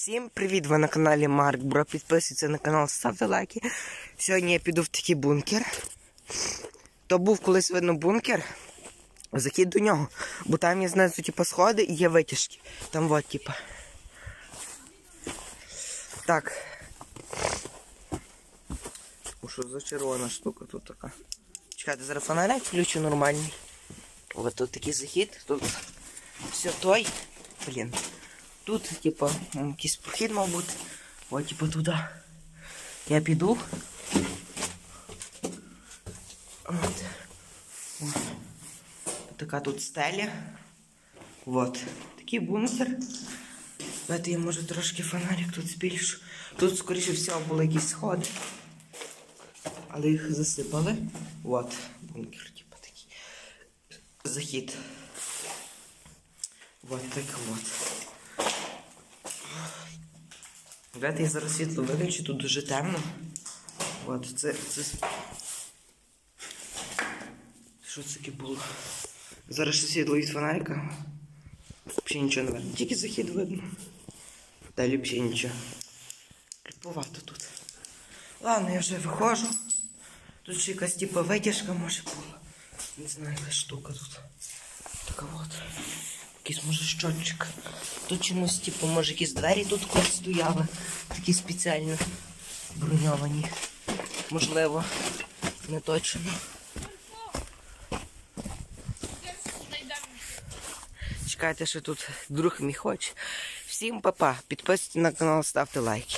Всім привіт! Ви на каналі Марк Бро. Підписуйтесь на канал, ставте лайки. Сьогодні я піду в такий бункер. То був колись видно бункер. Захід до нього. Бо там є знизу типу, сходи і є витяжки. Там от, типу. Так. О, Що за червона штука тут така? Чекайте, зараз фонарик включу нормальний. Ось тут такий захід. Тут все той. Блін. Тут, типа, якийсь прохід, мав бути. От, типа, туди. Я піду. От. О. Така тут стеля. От. Такий бункер. Давайте я може трошки фонарик тут збільшу. Тут, скоріше всього, були якісь сходи. Але їх засипали. От, бункер, типа такий. Захід. Вот так от. Глядайте, я зараз світло виключу, тут дуже темно. От, це. це... Що це таке було? Зараз ще світло від фонарика. Взагалі нічого не видно. Тільки захід видно. Далі взагалі нічого. Кліповато тут. Ладно, я вже виходжу. Тут ще якась типа витяжка може була. Не знаю, яка штука тут. Така от. Якийсь може щотчик. Тут чомусь, типу, може якісь двері тут колись стояли. Такі спеціально броньовані. Можливо, не точно. Чекайте, що тут друг мій хоче. Всім па-па. Підписуйтесь на канал, ставте лайки.